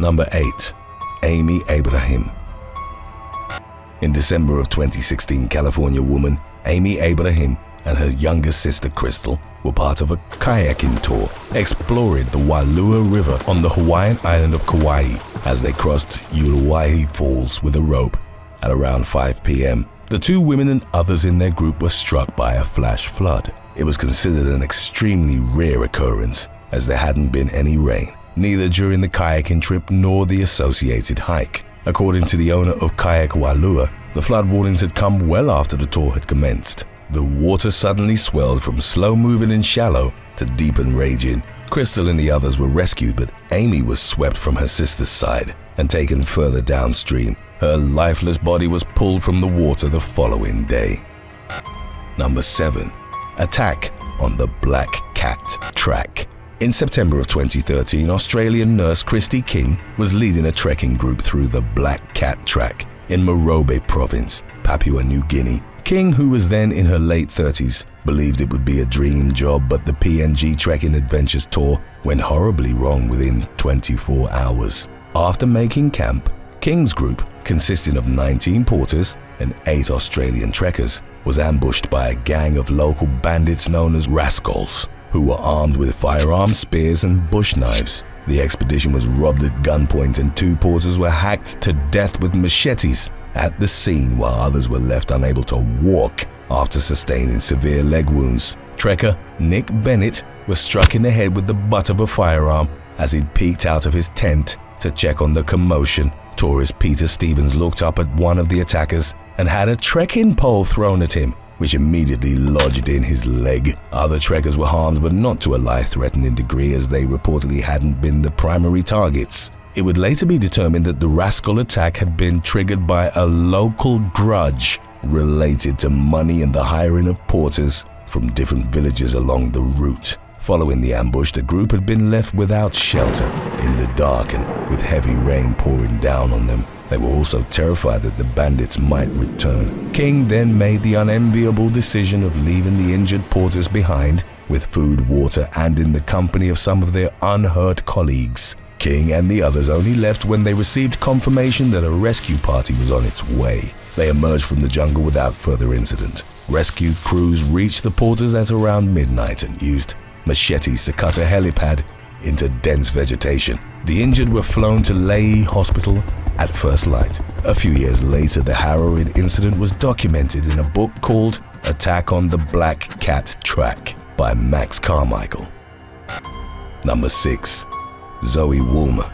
Number 8. Amy Abraham. In December of 2016, California woman Amy Abraham and her younger sister Crystal were part of a kayaking tour exploring the Wailua River on the Hawaiian island of Kauai as they crossed Uluwehi Falls with a rope at around 5 p.m. The two women and others in their group were struck by a flash flood. It was considered an extremely rare occurrence as there hadn't been any rain, neither during the kayaking trip nor the associated hike. According to the owner of Kayak Wailua, the flood warnings had come well after the tour had commenced. The water suddenly swelled from slow moving and shallow to deep and raging. Crystal and the others were rescued, but Amy was swept from her sister's side and taken further downstream. Her lifeless body was pulled from the water the following day. Number 7. Attack on the Black Cat Track in September of 2013, Australian nurse Christy King was leading a trekking group through the Black Cat Track in Morobe Province, Papua New Guinea. King, who was then in her late 30s, believed it would be a dream job, but the PNG Trekking Adventures Tour went horribly wrong within 24 hours. After making camp, King's group, consisting of 19 porters and 8 Australian trekkers, was ambushed by a gang of local bandits known as Rascals who were armed with firearms, spears, and bush knives. The expedition was robbed at gunpoint and two porters were hacked to death with machetes at the scene while others were left unable to walk after sustaining severe leg wounds. Trekker Nick Bennett was struck in the head with the butt of a firearm as he peeked out of his tent to check on the commotion. Tourist Peter Stevens looked up at one of the attackers and had a trekking pole thrown at him which immediately lodged in his leg. Other trekkers were harmed, but not to a life-threatening degree as they reportedly hadn't been the primary targets. It would later be determined that the rascal attack had been triggered by a local grudge related to money and the hiring of porters from different villages along the route. Following the ambush, the group had been left without shelter in the dark and with heavy rain pouring down on them. They were also terrified that the bandits might return. King then made the unenviable decision of leaving the injured porters behind with food, water, and in the company of some of their unhurt colleagues. King and the others only left when they received confirmation that a rescue party was on its way. They emerged from the jungle without further incident. Rescue crews reached the porters at around midnight and used machetes to cut a helipad into dense vegetation. The injured were flown to Lae Hospital at first light. A few years later, the harrowing incident was documented in a book called Attack on the Black Cat Track by Max Carmichael. Number 6. Zoe Woolmer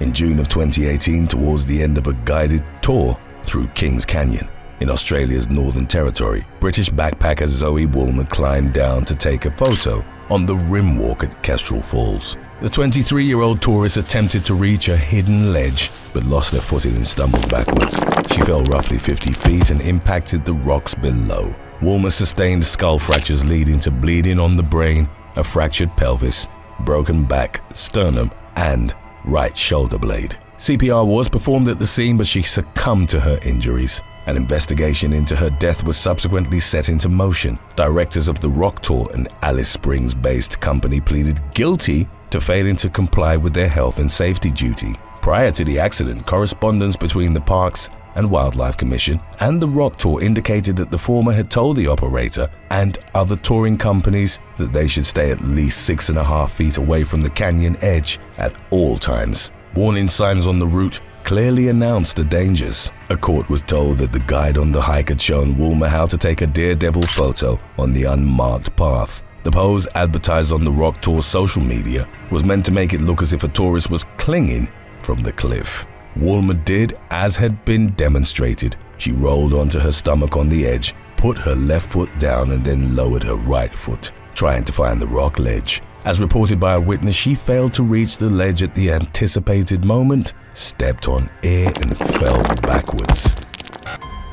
In June of 2018, towards the end of a guided tour through Kings Canyon, in Australia's Northern Territory, British backpacker Zoe Woolmer climbed down to take a photo on the rim walk at Kestrel Falls. The 23-year-old tourist attempted to reach a hidden ledge, but lost her footing and stumbled backwards. She fell roughly 50 feet and impacted the rocks below. Woolmer sustained skull fractures leading to bleeding on the brain, a fractured pelvis, broken back, sternum, and right shoulder blade. CPR was performed at the scene, but she succumbed to her injuries. An investigation into her death was subsequently set into motion. Directors of the Rock Tour, an Alice Springs-based company, pleaded guilty to failing to comply with their health and safety duty. Prior to the accident, correspondence between the Parks and Wildlife Commission and the Rock Tour indicated that the former had told the operator and other touring companies that they should stay at least six and a half feet away from the canyon edge at all times. Warning signs on the route clearly announced the dangers. A court was told that the guide on the hike had shown Woolmer how to take a daredevil photo on the unmarked path. The pose advertised on the Rock Tour's social media was meant to make it look as if a tourist was clinging from the cliff. Woolmer did as had been demonstrated. She rolled onto her stomach on the edge, put her left foot down and then lowered her right foot, trying to find the rock ledge. As reported by a witness, she failed to reach the ledge at the anticipated moment, stepped on air and fell backwards.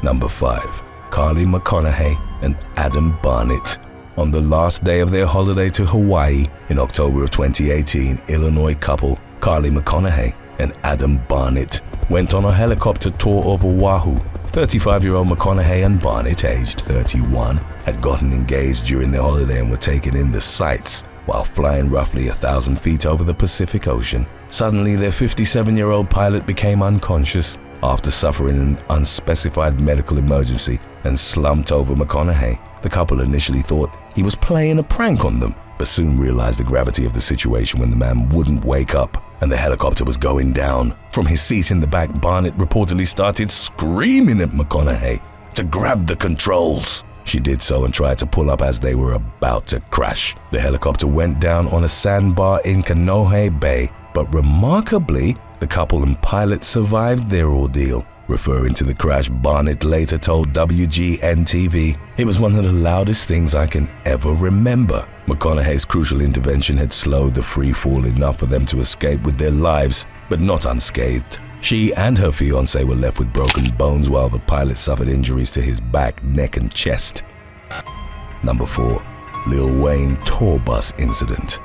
Number 5. Carly McConaughey and Adam Barnett. On the last day of their holiday to Hawaii in October of 2018, Illinois couple Carly McConaughey and Adam Barnett went on a helicopter tour of Oahu 35-year-old McConaughey and Barnett, aged 31, had gotten engaged during their holiday and were taking in the sights while flying roughly a thousand feet over the Pacific Ocean. Suddenly, their 57-year-old pilot became unconscious after suffering an unspecified medical emergency and slumped over McConaughey. The couple initially thought he was playing a prank on them, but soon realized the gravity of the situation when the man wouldn't wake up and the helicopter was going down. From his seat in the back, Barnett reportedly started screaming at McConaughey to grab the controls. She did so and tried to pull up as they were about to crash. The helicopter went down on a sandbar in Kaneohe Bay, but remarkably, the couple and pilot survived their ordeal. Referring to the crash, Barnett later told WGN-TV, It was one of the loudest things I can ever remember. McConaughey's crucial intervention had slowed the free fall enough for them to escape with their lives, but not unscathed. She and her fiancé were left with broken bones while the pilot suffered injuries to his back, neck and chest. Number 4. Lil Wayne Tour Bus Incident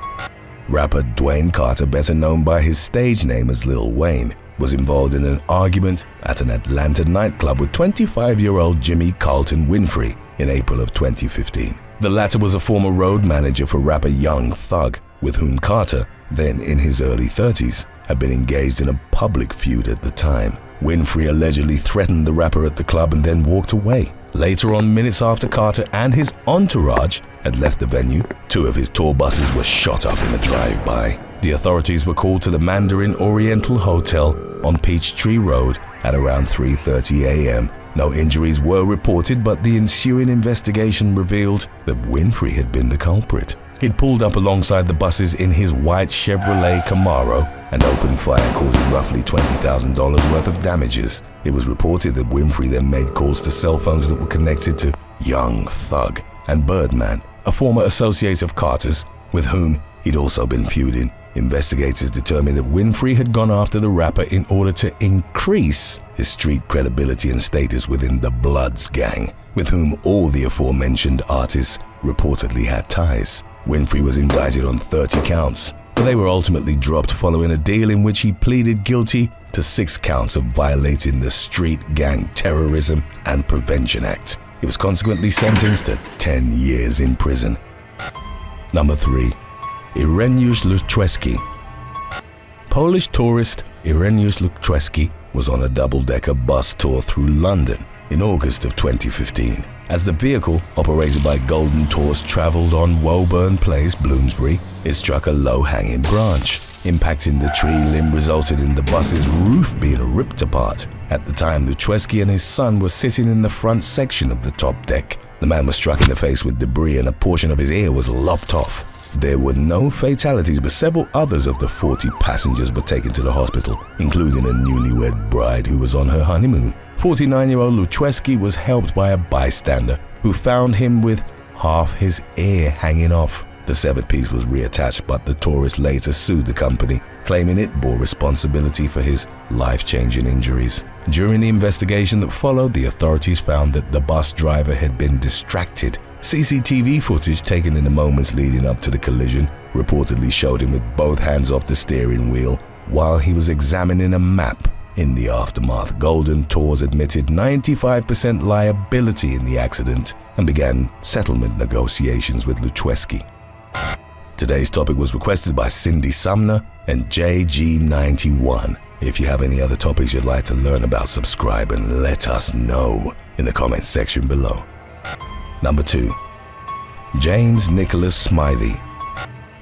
Rapper Dwayne Carter, better known by his stage name as Lil Wayne, was involved in an argument at an Atlanta nightclub with 25-year-old Jimmy Carlton Winfrey in April of 2015. The latter was a former road manager for rapper Young Thug, with whom Carter, then in his early 30s, had been engaged in a public feud at the time. Winfrey allegedly threatened the rapper at the club and then walked away. Later on, minutes after Carter and his entourage had left the venue, two of his tour buses were shot up in a drive-by. The authorities were called to the Mandarin Oriental Hotel on Peachtree Road at around 3.30 a.m. No injuries were reported, but the ensuing investigation revealed that Winfrey had been the culprit. He'd pulled up alongside the buses in his white Chevrolet Camaro and opened fire, causing roughly $20,000 worth of damages. It was reported that Winfrey then made calls to cell phones that were connected to Young Thug and Birdman, a former associate of Carter's, with whom he'd also been feuding. Investigators determined that Winfrey had gone after the rapper in order to increase his street credibility and status within the Bloods gang, with whom all the aforementioned artists reportedly had ties. Winfrey was indicted on 30 counts, but they were ultimately dropped following a deal in which he pleaded guilty to six counts of violating the Street Gang Terrorism and Prevention Act. He was consequently sentenced to 10 years in prison. Number 3. Ireneusz Lutreski Polish tourist Ireneusz Lutreski was on a double-decker bus tour through London in August of 2015. As the vehicle, operated by Golden Tours, traveled on Woburn Place, Bloomsbury, it struck a low-hanging branch. Impacting the tree limb resulted in the bus's roof being ripped apart. At the time, Lutreski and his son were sitting in the front section of the top deck. The man was struck in the face with debris and a portion of his ear was lopped off. There were no fatalities, but several others of the 40 passengers were taken to the hospital, including a newlywed bride who was on her honeymoon. 49-year-old Lutreski was helped by a bystander who found him with half his ear hanging off. The severed piece was reattached, but the tourist later sued the company, claiming it bore responsibility for his life-changing injuries. During the investigation that followed, the authorities found that the bus driver had been distracted. CCTV footage taken in the moments leading up to the collision reportedly showed him with both hands off the steering wheel while he was examining a map in the aftermath, Golden Tours admitted 95% liability in the accident and began settlement negotiations with Lutreski. Today's topic was requested by Cindy Sumner and JG91. If you have any other topics you'd like to learn about, subscribe and let us know in the comments section below. Number 2. James Nicholas Smythe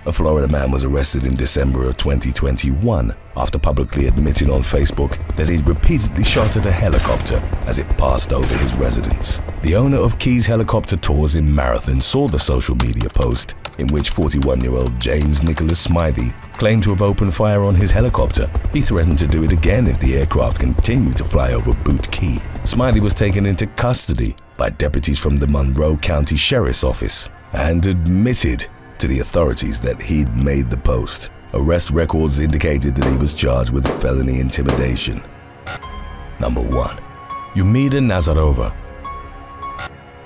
a Florida man was arrested in December of 2021 after publicly admitting on Facebook that he'd repeatedly shot at a helicopter as it passed over his residence. The owner of Keys Helicopter Tours in Marathon saw the social media post in which 41-year-old James Nicholas Smythe claimed to have opened fire on his helicopter. He threatened to do it again if the aircraft continued to fly over Boot Key. Smythe was taken into custody by deputies from the Monroe County Sheriff's Office and admitted to the authorities that he'd made the post. Arrest records indicated that he was charged with felony intimidation. Number 1. Umida Nazarova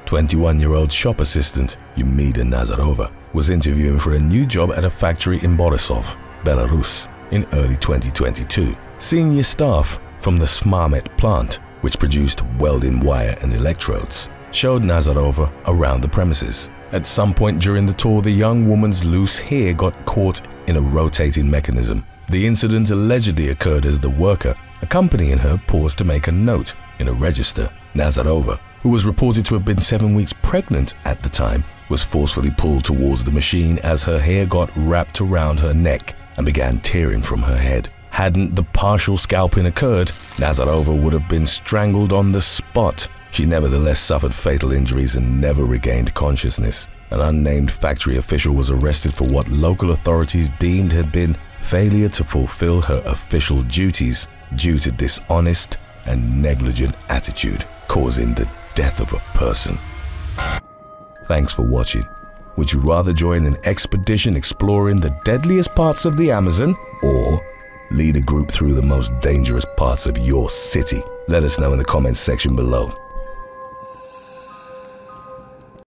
21-year-old shop assistant Yumida Nazarova was interviewing for a new job at a factory in Borisov, Belarus in early 2022. Senior staff from the Smarmet plant which produced welding wire and electrodes, showed Nazarova around the premises. At some point during the tour, the young woman's loose hair got caught in a rotating mechanism. The incident allegedly occurred as the worker accompanying her paused to make a note in a register. Nazarova, who was reported to have been seven weeks pregnant at the time, was forcefully pulled towards the machine as her hair got wrapped around her neck and began tearing from her head. Hadn't the partial scalping occurred, Nazarova would have been strangled on the spot. She nevertheless suffered fatal injuries and never regained consciousness. An unnamed factory official was arrested for what local authorities deemed had been failure to fulfill her official duties due to dishonest and negligent attitude, causing the death of a person. Thanks for watching. Would you rather join an expedition exploring the deadliest parts of the Amazon or lead a group through the most dangerous parts of your city? Let us know in the comments section below.